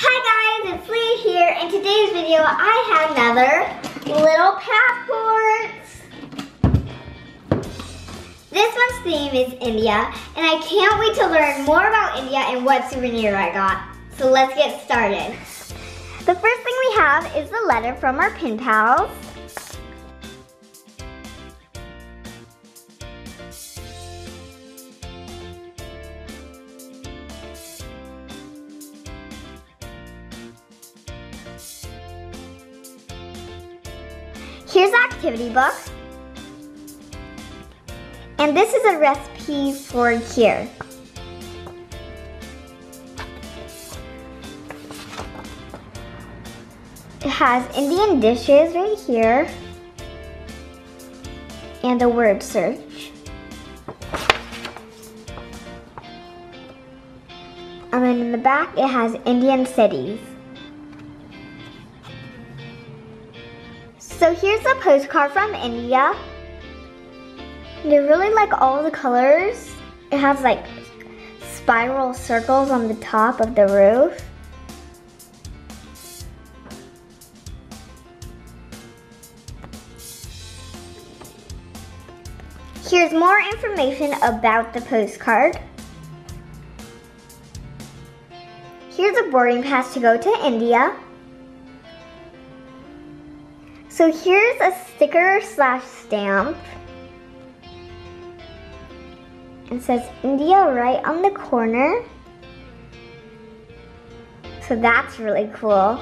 Hi guys, it's Leah here. In today's video, I have another little passports. This one's theme is India, and I can't wait to learn more about India and what souvenir I got. So let's get started. The first thing we have is the letter from our pen pals. Here's the activity book. And this is a recipe for kheer. It has Indian dishes right here and a word search. And then in the back it has Indian cities. So here's a postcard from India. I really like all the colors. It has like spiral circles on the top of the roof. Here's more information about the postcard. Here's a boarding pass to go to India. So here's a sticker slash stamp. It says India right on the corner. So that's really cool.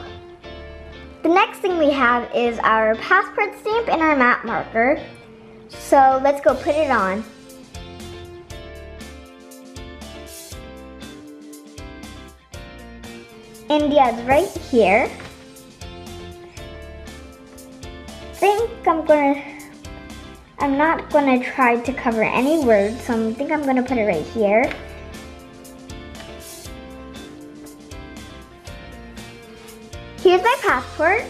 The next thing we have is our passport stamp and our map marker. So let's go put it on. India's right here. Think I'm gonna, I'm not gonna try to cover any words, so I think I'm gonna put it right here. Here's my passport,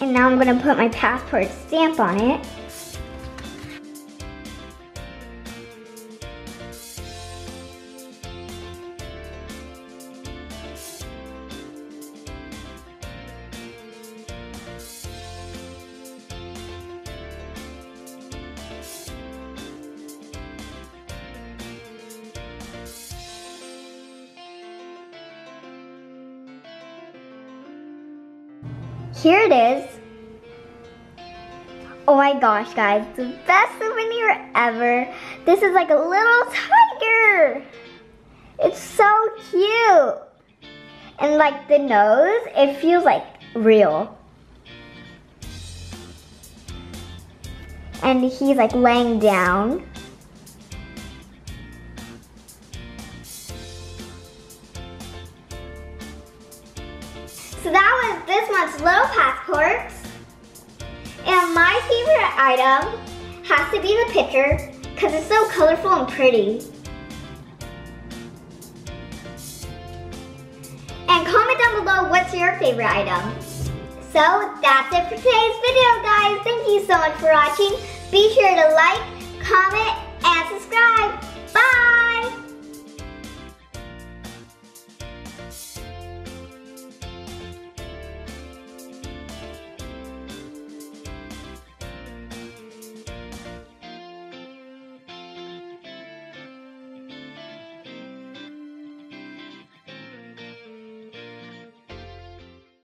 and now I'm gonna put my passport stamp on it. Here it is. Oh my gosh, guys, the best souvenir ever. This is like a little tiger. It's so cute. And like the nose, it feels like real. And he's like laying down. So that was this month's little passports. And my favorite item has to be the picture because it's so colorful and pretty. And comment down below what's your favorite item. So that's it for today's video guys. Thank you so much for watching. Be sure to like, comment, and subscribe.